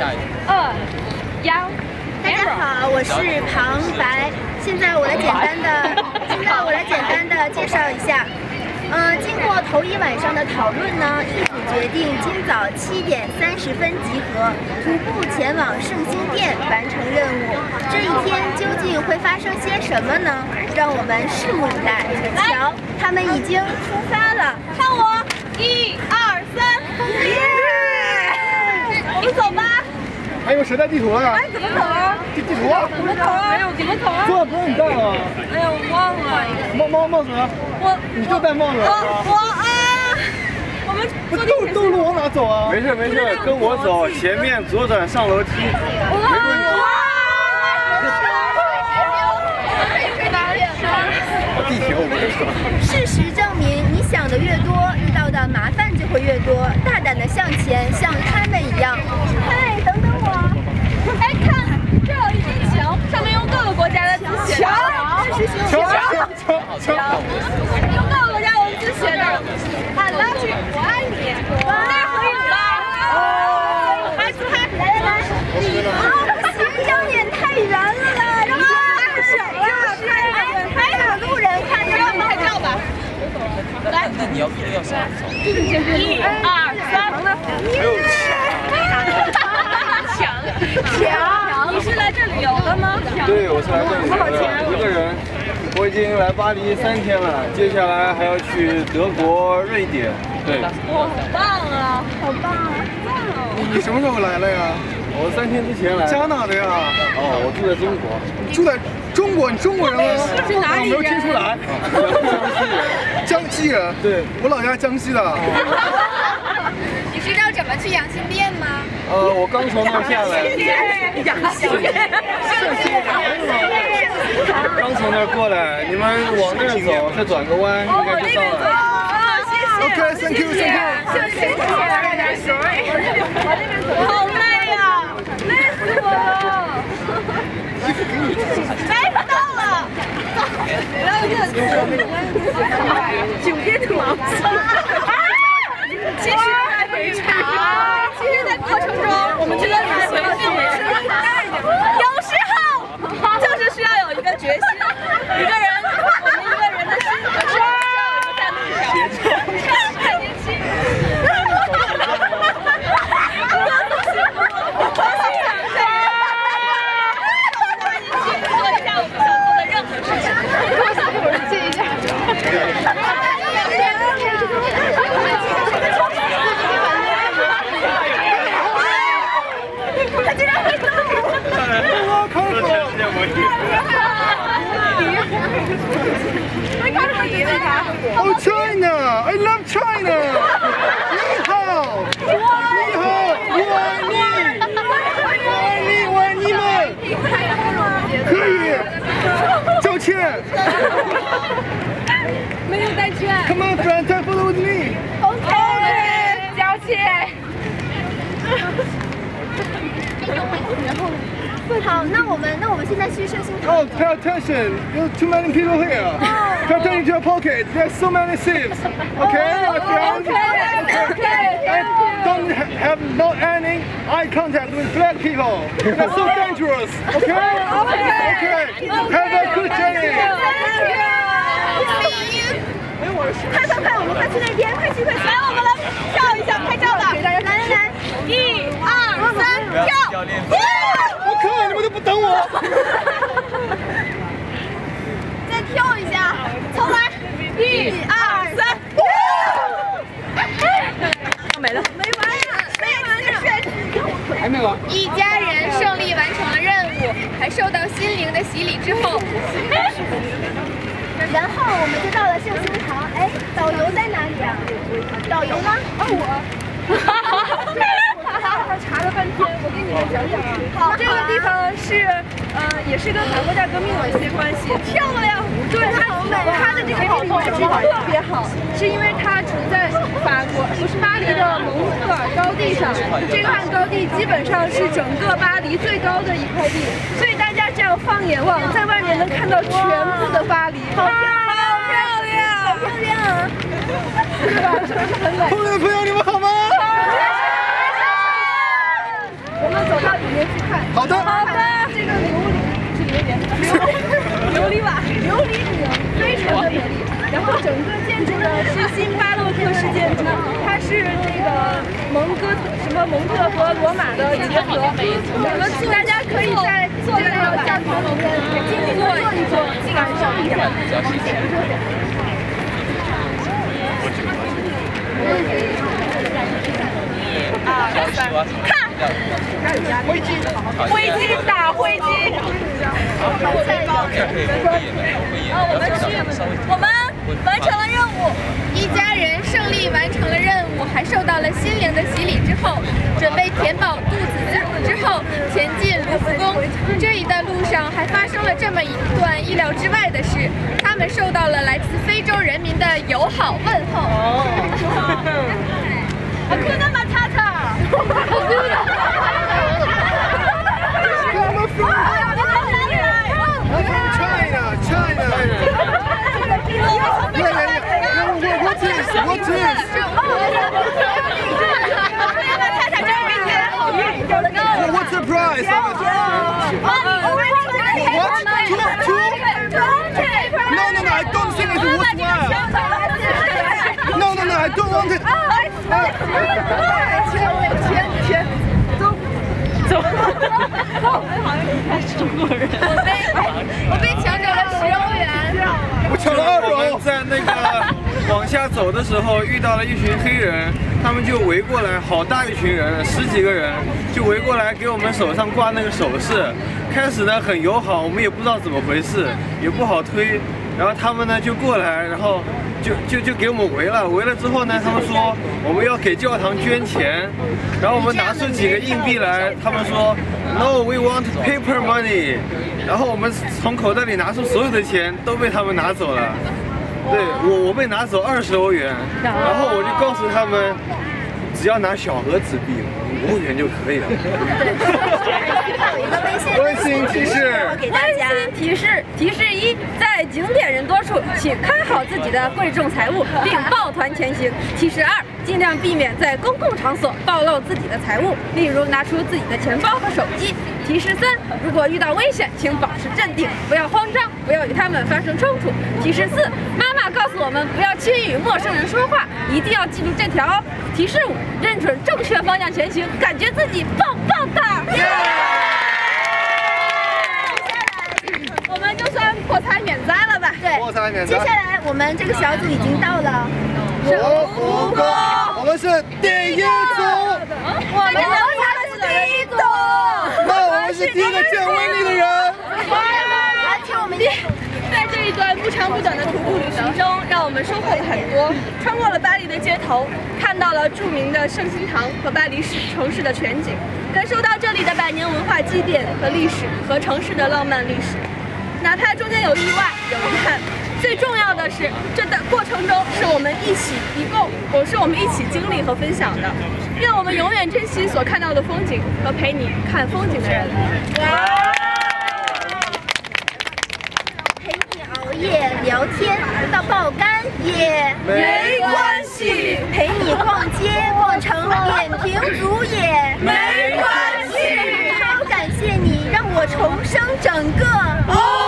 二幺。大家好，我是旁白。现在我来简单的，现在我来简单的介绍一下。呃，经过头一晚上的讨论呢，一组决定今早七点三十分集合，徒步前往圣心殿完成任务。这一天究竟会发生些什么呢？让我们拭目以待。瞧，他们已经出发了，看我，一二三，耶！我们走吧。还有谁带地图了？哎，怎么走啊？地地图啊？怎么走啊？哎呦，怎么走啊？这不用你带了。哎呀，我忘了。帽帽帽子呢？我你就戴帽子。我我啊！我们不都都路往哪走啊？没事没事，跟我走，前面左转上楼梯。没问题。地铁我不会说。事实证明，你想的越多，遇到的麻烦就会越多。大胆的向前，像他们一样。嗨，等等我。哎，看，这有一面墙，上面用各个国家的字写的。墙，这是墙墙墙墙。用各个国家文字写的。I love you，我爱你。太合影了。哦，拍自拍，来来来。啊，不行，这张脸太圆了啦，让太小了，太太让路人看着。让我们拍照吧。来，那你要一定要上走。一二三，墙墙，你是来这旅游的吗？对，我是来这里的，一个人。我已经来巴黎三天了，接下来还要去德国、瑞典。对。哇，好棒啊！好棒啊！你什么时候来了呀？我三天之前来。加哪的呀？哦，我住在中国。住在中国，你中国人吗？是哪里人？没有听出来。江西人。对，我老家江西的。你知道怎么去养心殿吗？呃，我刚从那儿下来。养心殿。刚从那儿过来，你们往那儿走，再转个弯，应该就到了。谢。谢。OK，Thank you，Thank you。谢谢。好累呀，累死我了。Thank you. 好，那我们那我们现在去圣心堂。 Oh, pay attention. There's too many people here. Pay attention to your pocket. There's so many seats. Okay, my friend. And don't ha- have no any eye contact with black people. They're so dangerous. Okay? Okay. Have a good journey. 快快快，我们快去那边，快去快去！来，我们来跳一下，拍照吧！来来来，一二三，跳！ 再跳一下，重来！一二三，没了，没完呀，没完呀！还没完。一家人胜利完成了任务，还受到心灵的洗礼之后，然后我们就到了圣心堂。哎，导游在哪里啊？导游呢？哦，我。他查了半天，我给你们讲讲啊。好，这个地方是呃，也是跟法国大革命有一些关系。漂亮，对它它的这个地理位置特别好，是因为它处在法国，不是巴黎的蒙特尔高地上。这块高地基本上是整个巴黎最高的一块地，所以大家这样放眼望，在外面能看到全部的巴黎。好漂亮，好漂亮啊！对吧？是不是很美？后面的朋友，你们好吗？我们走好的。好的，这个琉璃是榴莲，琉璃瓦，琉璃顶然后整个建筑呢是新巴洛克式建筑，它是那个蒙哥什么蒙特和罗马的结合。我们大家可以在这个教堂里面进去坐一坐，感受一下。看，灰机，灰机打灰机。我们去，我们完成了任务，一家人胜利完成了任务，还受到了心灵的洗礼之后，准备填饱肚子之后前进卢浮宫。这一段路上还发生了这么一段意料之外的事，他们受到了来自非洲人民的友好问候。我被我被抢走了十欧元。我抢了二我们。在那个往下走的时候，遇到了一群黑人，他们就围过来，好大一群人，十几个人就围过来给我们手上挂那个首饰。开始呢很友好，我们也不知道怎么回事，也不好推。然后他们呢就过来，然后就就就给我们围了。围了之后呢，他们说我们要给教堂捐钱，然后我们拿出几个硬币来，他们说 No, we want paper money。然后我们从口袋里拿出所有的钱，都被他们拿走了。对我，我被拿走二十欧元，然后我就告诉他们，只要拿小盒纸币，五欧元就可以了。温馨提示我给大家。温馨提示：提示一，在景点人多处，请看好自己的贵重财物，并抱团前行。提示二，尽量避免在公共场所暴露自己的财物，例如拿出自己的钱包和手机。提示三，如果遇到危险，请保持镇定，不要慌张，不要与他们发生冲突。提示四，妈妈告诉我们不要轻易与陌生人说话，一定要记住这条哦。提示五，认准正确方向前行，感觉自己棒棒的。我们就算破财免灾了吧？对，破财免灾接下来我们这个小组已经到了罗浮宫，我们是第一组。我们留下的是第一组。那我们是第一个见威力的人。来，请我们一在这一段不长不短的徒步旅行中，让我们收获了很多。穿过了巴黎的街头，看到了著名的圣心堂和巴黎市城市的全景，感受到这里的百年文化积淀和历史和城市的浪漫历史。哪怕中间有意外、有遗憾，最重要的是，这的过程中是我们一起一共，我是我们一起经历和分享的。愿我们永远珍惜所看到的风景和陪你看风景的人。陪你熬夜聊天到爆肝也没关系。陪你逛街逛成扁平足也没关系。超感谢你让我重生整个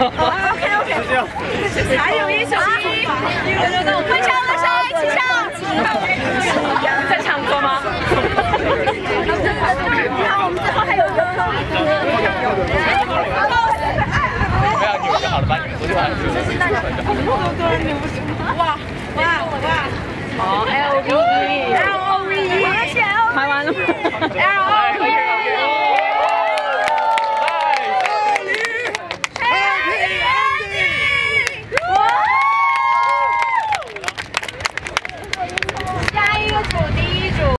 OK OK，还有一首歌，你们都快唱，快，一起唱！在唱歌吗？好，我们最后还有。哇哇哇！好，L O V E，L O V E，台湾了吗？L O。